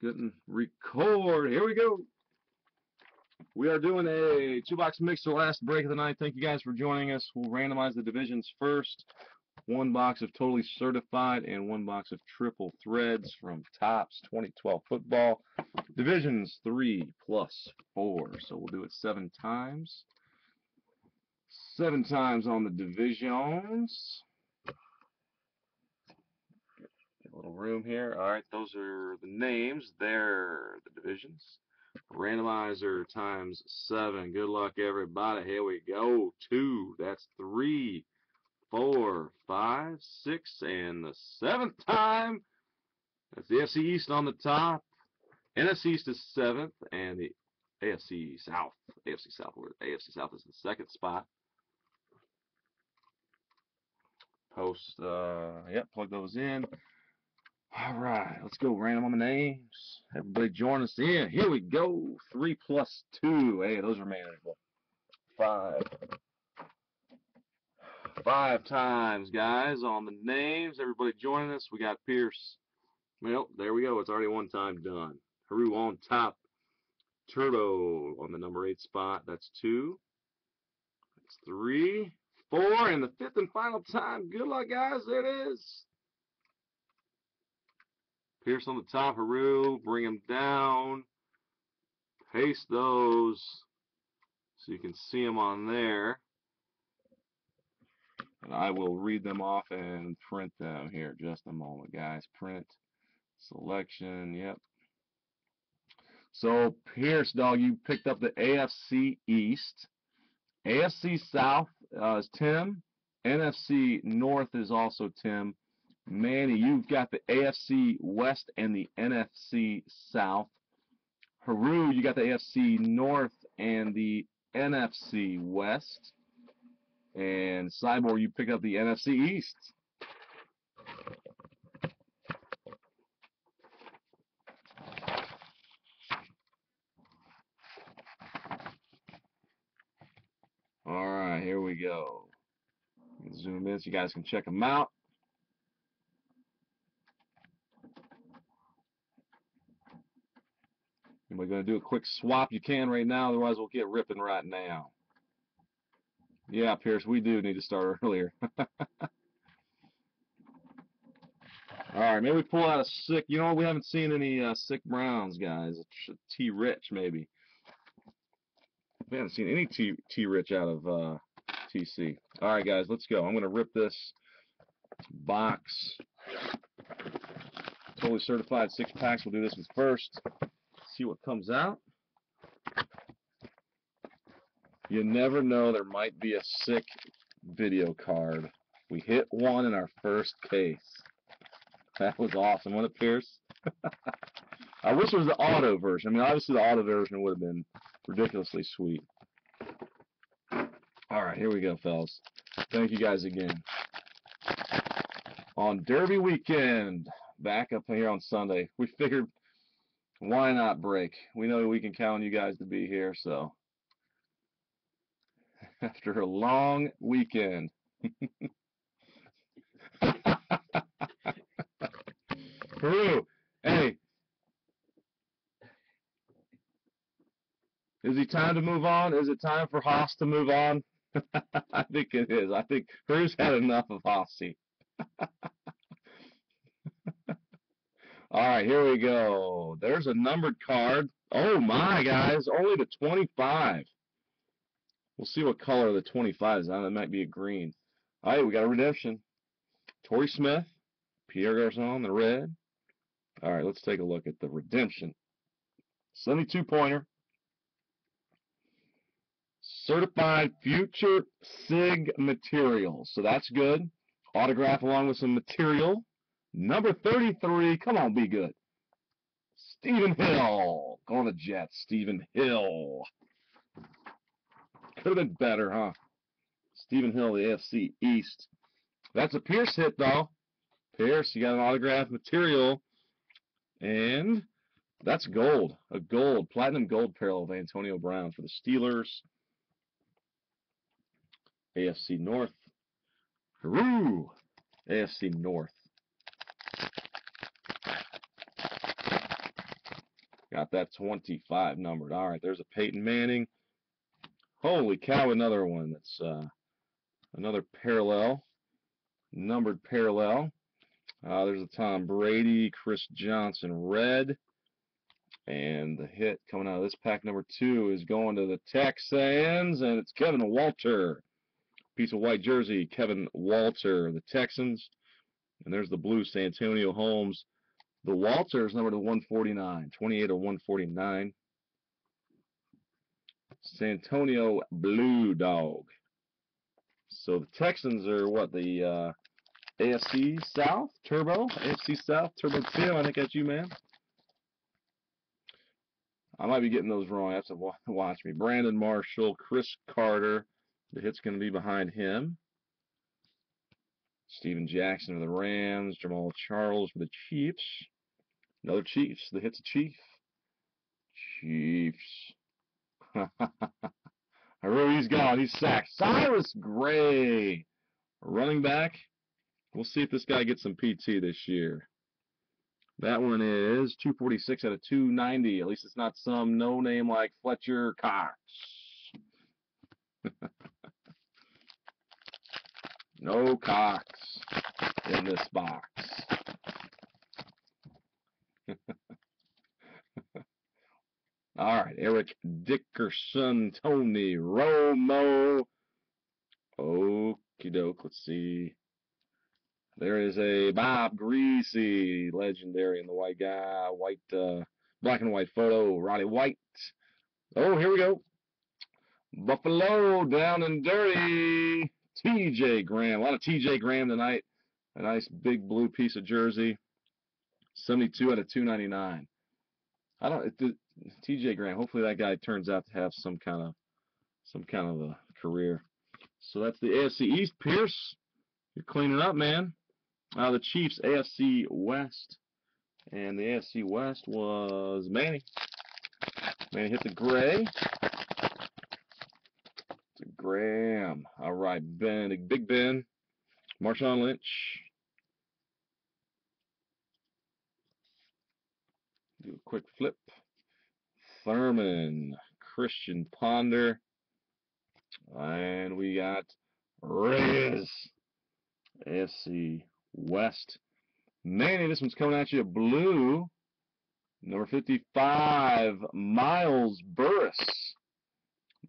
couldn't record. Here we go. We are doing a two-box mix the last break of the night. Thank you guys for joining us. We'll randomize the divisions first. One box of totally certified and one box of triple threads from Topps 2012 football. Divisions three plus four. So we'll do it seven times. Seven times on the divisions. Get a little room here. All right, those are the names. They're the divisions. Randomizer times seven. Good luck, everybody. Here we go. Two. That's three, four, five, six, and the seventh time. That's the FC East on the top. NFC East is seventh, and the AFC South. AFC South. AFC South is the second spot. Post. Uh, yep. Plug those in. All right, let's go random on the names. Everybody join us in. Here we go. Three plus two. Hey, those are manageable. Five. Five times, guys, on the names. Everybody joining us. We got Pierce. Well, there we go. It's already one time done. Haru on top. Turbo on the number eight spot. That's two. That's three. Four. And the fifth and final time. Good luck, guys. There it is. Pierce on the top, Haru, bring them down, paste those so you can see them on there. And I will read them off and print them here just a moment, guys. Print, selection, yep. So, Pierce, dog, you picked up the AFC East. AFC South uh, is Tim. NFC North is also Tim. Manny, you've got the AFC West and the NFC South. Haru, you got the AFC North and the NFC West. And Cyborg, you pick up the NFC East. All right, here we go. Zoom in so you guys can check them out. And we're going to do a quick swap. You can right now, otherwise we'll get ripping right now. Yeah, Pierce, we do need to start earlier. All right, maybe pull out a sick. You know, we haven't seen any uh, sick Browns, guys. T. Rich, maybe. We haven't seen any T. T. Rich out of uh, TC. All right, guys, let's go. I'm going to rip this box. Totally certified six packs. We'll do this one first see what comes out. You never know, there might be a sick video card. We hit one in our first case. That was awesome, wasn't it, Pierce? I wish it was the auto version. I mean, obviously the auto version would have been ridiculously sweet. All right, here we go, fellas. Thank you guys again. On Derby weekend, back up here on Sunday, we figured why not break? We know we can count on you guys to be here, so after a long weekend. Peru, hey. Is it time to move on? Is it time for Haas to move on? I think it is. I think Peru's had enough of Hossy. All right, here we go. There's a numbered card. Oh my, guys, only the 25. We'll see what color the 25 is on. It might be a green. All right, we got a redemption. Torrey Smith, Pierre Garcon, the red. All right, let's take a look at the redemption. 72 pointer. Certified future SIG material. So that's good. Autograph along with some material. Number 33, come on, be good. Stephen Hill. Going to Jets, Stephen Hill. Could have been better, huh? Stephen Hill, the AFC East. That's a Pierce hit, though. Pierce, you got an autograph material. And that's gold. A gold, platinum gold parallel of Antonio Brown for the Steelers. AFC North. Haru! AFC North. Got that 25 numbered. All right, there's a Peyton Manning. Holy cow, another one. That's uh, another parallel, numbered parallel. Uh, there's a Tom Brady, Chris Johnson red. And the hit coming out of this pack number two is going to the Texans, and it's Kevin Walter. Piece of white jersey, Kevin Walter, the Texans. And there's the blue, Santonio Holmes. The Walter is number to 149, 28 of 149. Santonio Blue Dog. So the Texans are what the uh, AFC South Turbo, AFC South Turbo Tim. I think that's you, man. I might be getting those wrong. Have to watch me. Brandon Marshall, Cris Carter. The hit's going to be behind him. Steven Jackson for the Rams. Jamaal Charles for the Chiefs. Another Chiefs. The hit's a Chief. Chiefs. He's gone. He's sacked. Cyrus Gray. Running back. We'll see if this guy gets some PT this year. That one is 246 out of 290. At least it's not some no name like Fletcher Cox. no Cox in this box. All right, Eric Dickerson, Tony Romo. Okie doke, let's see. There is a Bob Griese, legendary in the white guy, white, uh, black and white photo, Roddy White. Oh, here we go. Buffalo down and dirty. TJ Graham. A lot of TJ Graham tonight. A nice big blue piece of jersey. 72 out of 299. I don't TJ Graham. Hopefully that guy turns out to have some kind of some kind of a career. So that's the AFC East. Pierce, you're cleaning up, man. Uh, the Chiefs AFC West. And the AFC West was Manny. Manny hit the gray. To Graham. All right, Ben, Big Ben. Marshawn Lynch. Do a quick flip. Thurman. Christian Ponder. And we got Reyes, AFC West. Manny, this one's coming at you blue. Number 55, Miles Burris.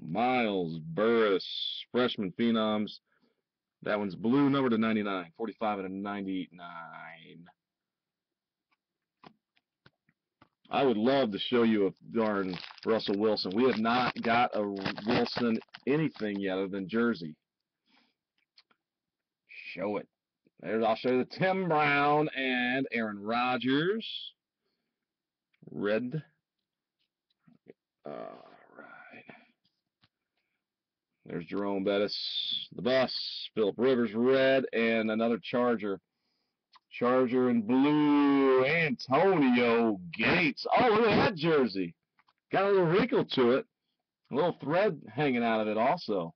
Miles Burris, freshman phenoms. That one's blue, number to 99, 45 and a 99. I would love to show you a darn Russell Wilson. We have not got a Wilson anything yet other than jersey. Show it. There's, I'll show you the Tim Brown and Aaron Rodgers. Red. All right. There's Jerome Bettis, the bus. Philip Rivers, red, and another Charger. Charger in blue. Antonio Gates. Oh, look at that jersey. Got a little wrinkle to it. A little thread hanging out of it also.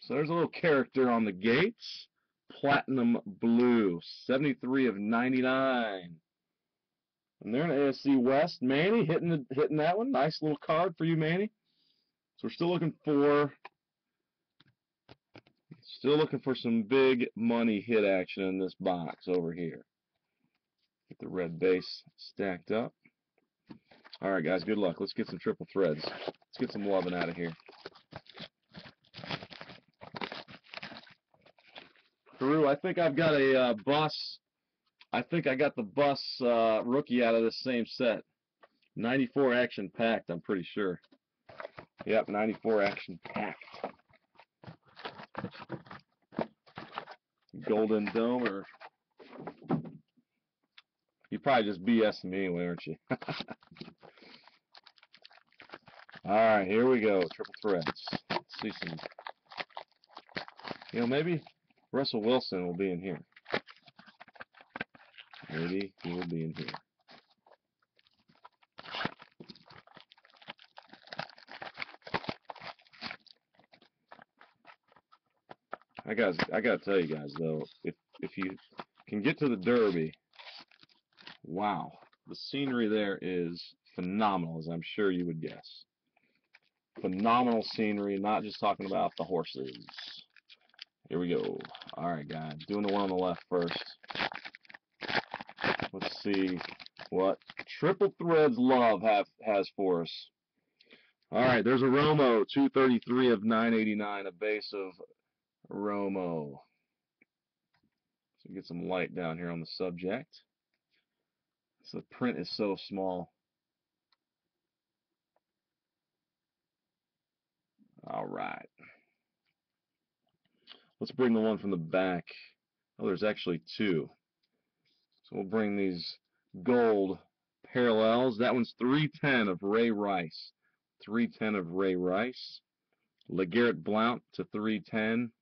So there's a little character on the Gates platinum blue, 73 of 99. And they're in AFC West. Manny hitting the, hitting that one. Nice little card for you, Manny. So we're still looking for still looking for some big money hit action in this box over here. Get the red base stacked up. All right, guys. Good luck. Let's get some triple threads. Let's get some loving out of here. Peru, I think I've got a uh, bus. I think I got the bus uh, rookie out of this same set. 94 action packed, I'm pretty sure. Yep, 94 action packed. Golden Dome, or you probably just BSing me anyway, aren't you? All right, here we go. Triple Threads. Let's see some. You know, maybe Russell Wilson will be in here. Maybe he will be in here. Got I got to tell you guys though, if if you can get to the Derby, wow, The scenery there is phenomenal, as I'm sure you would guess. Phenomenal scenery, not just talking about the horses. Here we go. All right, guys, doing the one on the left first. Let's see what Triple Threads Love have has for us. All right, there's a Romo, 233 of 989, a base of Romo. So get some light down here on the subject. So the print is so small. All right. Let's bring the one from the back. Oh, there's actually two. So we'll bring these gold parallels. That one's 310 of Ray Rice. 310 of Ray Rice. LeGarrette Blount to 310.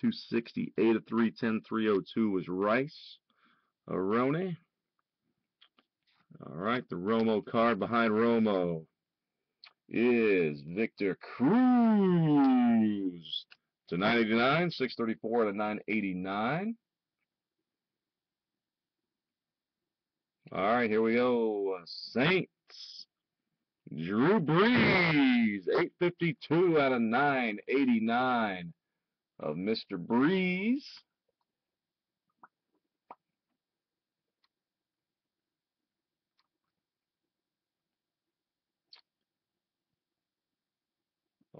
268 of 310. 302 was Rice. Uh, Arone. All right, the Romo card behind Romo is Victor Cruz to 989, 634 to 989. All right, here we go. Uh, Saints. Drew Brees, 852 out of 989 of Mr. Brees.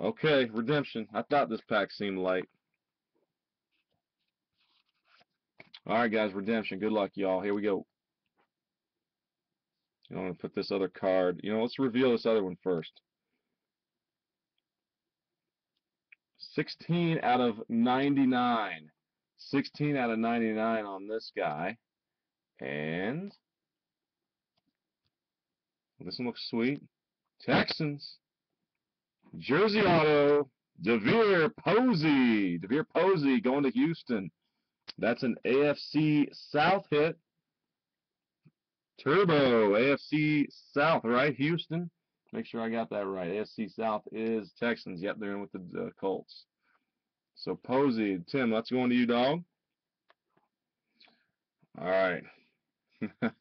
Okay, redemption. I thought this pack seemed light. All right, guys, redemption. Good luck, y'all. Here we go. I'm going to put this other card. You know, let's reveal this other one first. 16 out of 99. 16 out of 99 on this guy. And this one looks sweet. Texans. Jersey Auto, DeVier Posey. DeVier Posey going to Houston. That's an AFC South hit. Turbo, AFC South, right? Houston. Make sure I got that right. AFC South is Texans. Yep, they're in with the uh, Colts. So Posey, Tim, let's go into you, dog. All right.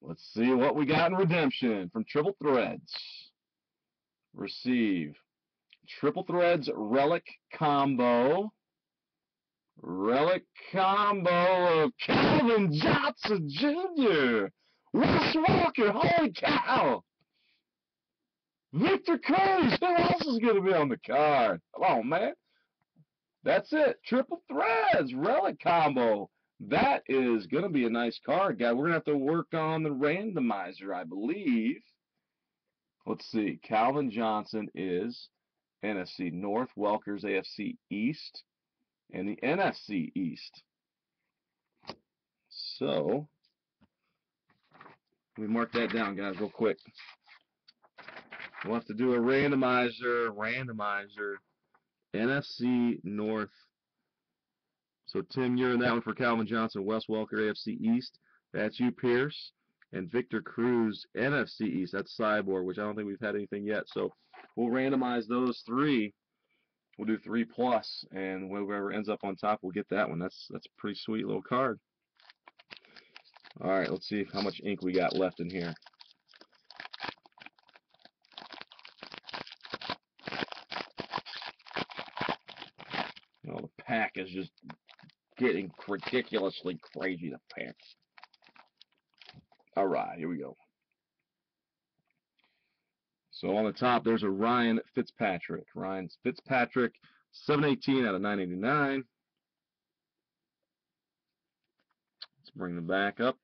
let's see what we got in redemption from Triple Threads receive Triple Threads Relic Combo. Relic Combo of Calvin Johnson Jr. Wes Welker, holy cow! Victor Cruz, who else is going to be on the card? Come on, man. That's it. Triple Threads Relic Combo. That is going to be a nice card, guy. We're going to have to work on the randomizer, I believe. Let's see. Calvin Johnson is NFC North, Welker's AFC East, and the NFC East. So, we mark that down, guys, real quick. We'll have to do a randomizer, randomizer, NFC North. So, Tim, you're in that one for Calvin Johnson, Wes Welker, AFC East. That's you, Pierce and Victor Cruz NFC East. That's Cyborg, which I don't think we've had anything yet. So we'll randomize those three. We'll do three plus, and whoever ends up on top will get that one. That's that's a pretty sweet little card. All right, let's see how much ink we got left in here. Oh, the pack is just getting ridiculously crazy. to pack. All right, here we go. So on the top, there's a Ryan Fitzpatrick. Ryan Fitzpatrick, 718 out of 989. Let's bring them back up.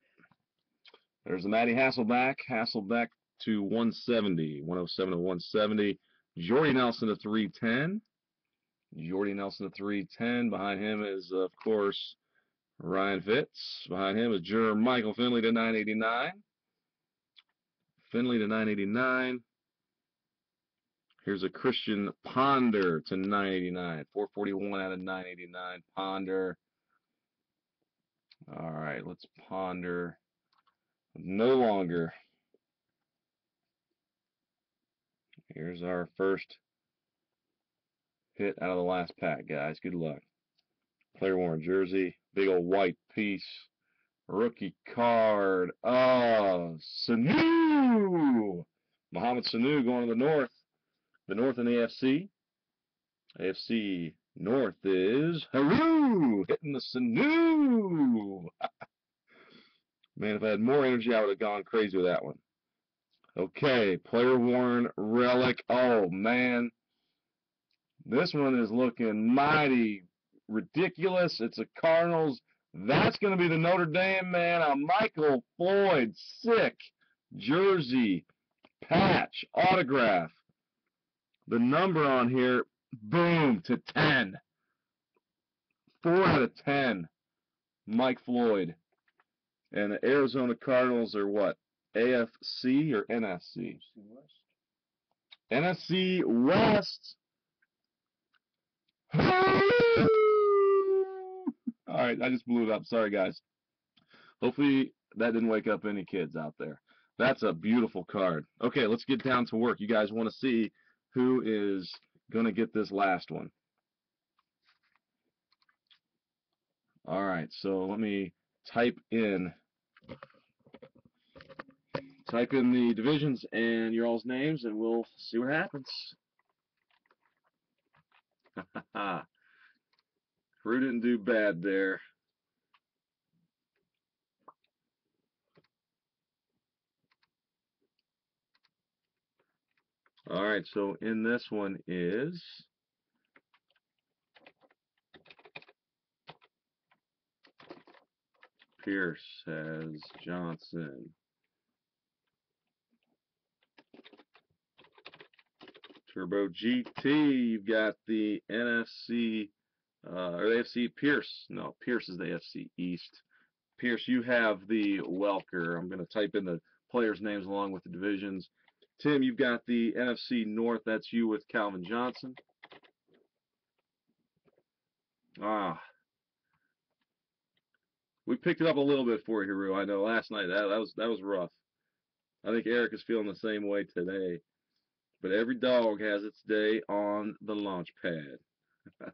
There's the Matty Hasselbeck. Hasselbeck to 170. 107 to 170. Jordy Nelson to 310. Jordy Nelson to 310. Behind him is, of course, Ryan Fitz. Behind him is Jermichael Finley to 989. Finley to 989. Here's a Christian Ponder to 989. 441 out of 989. Ponder. All right, let's ponder. No longer. Here's our first hit out of the last pack, guys. Good luck. Player worn jersey. Big old white piece. Rookie card. Oh, Sanu. Mohamed Sanu going to the north. The north in the AFC. AFC North is Haru hitting the Sanu. Man, if I had more energy, I would have gone crazy with that one. Okay, player worn relic. Oh man, this one is looking mighty ridiculous. It's a Cardinals. That's going to be the Notre Dame man. A Michael Floyd sick jersey patch autograph. The number on here Boom to 10. 4 out of 10. Mike Floyd. And the Arizona Cardinals are what? AFC or NFC? West. NFC West. All right, I just blew it up. Sorry, guys. Hopefully that didn't wake up any kids out there. That's a beautiful card. Okay, let's get down to work. You guys want to see who is going to get this last one. All right, so let me type in type in the divisions and your all's names, and we'll see what happens. Crew didn't do bad there. All right, so in this one is Pierce has Johnson. Turbo GT, you've got the NFC, uh, or the AFC Pierce. No, Pierce is the AFC East. Pierce, you have the Welker. I'm going to type in the players' names along with the divisions. Tim, you've got the NFC North. That's you with Calvin Johnson. Ah. We picked it up a little bit for you. I know last night that, that was that was rough. I think Eric is feeling the same way today. But every dog has its day on the launch pad.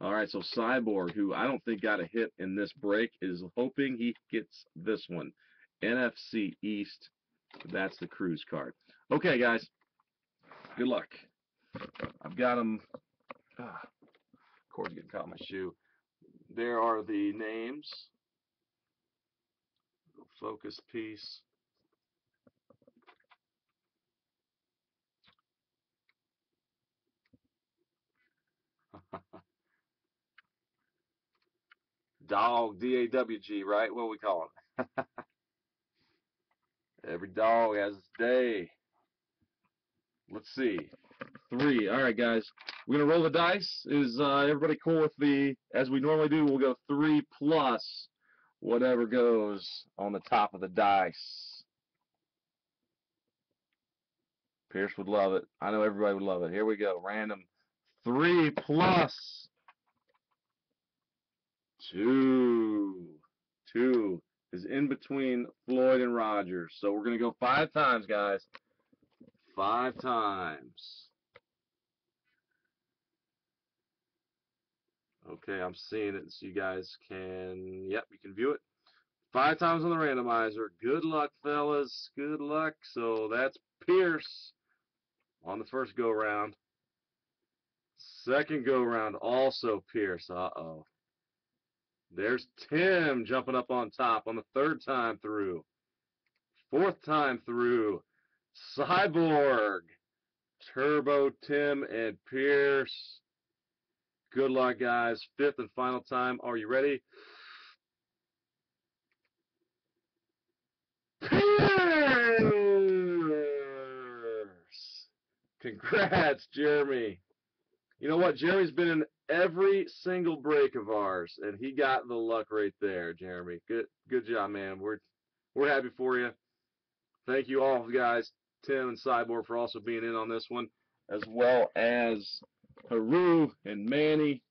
All right, so Cyborg, who I don't think got a hit in this break, is hoping he gets this one. NFC East that's the Cruz card. Okay, guys. Good luck. I've got them. Ah, cord's getting caught in my shoe. There are the names. Focus piece. Dog, D-A-W-G, right? What we call it? Every dog has its day. Let's see. Three. All right, guys. We're going to roll the dice. Is uh, everybody cool with the, as we normally do, we'll go three plus whatever goes on the top of the dice. Pierce would love it. I know everybody would love it. Here we go. Random. Three plus. Two. Two is in between Floyd and Rogers. So we're going to go five times, guys. Five times. Okay, I'm seeing it so you guys can, yep, you can view it. Five times on the randomizer. Good luck, fellas. Good luck. So that's Pierce on the first go round. Second go round, also Pierce. Uh-oh. There's Tim jumping up on top on the third time through. Fourth time through. Cyborg. Turbo Tim and Pierce. Good luck, guys. Fifth and final time. Are you ready? Pierce! Congrats, Jeremy. You know what? Jeremy's been in every single break of ours, and he got the luck right there, Jeremy. Good, good job, man. We're we're happy for you. Thank you all, guys, Tim and Cyborg, for also being in on this one, as well as Haru and Manny.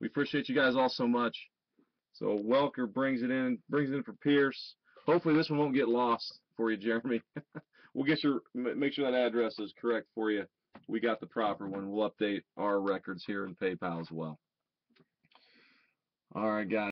We appreciate you guys all so much. So Welker brings it in, brings it in for Pierce. Hopefully this one won't get lost for you, Jeremy. we'll get your make sure that address is correct for you we got the proper one. We'll update our records here in PayPal as well. All right, guys.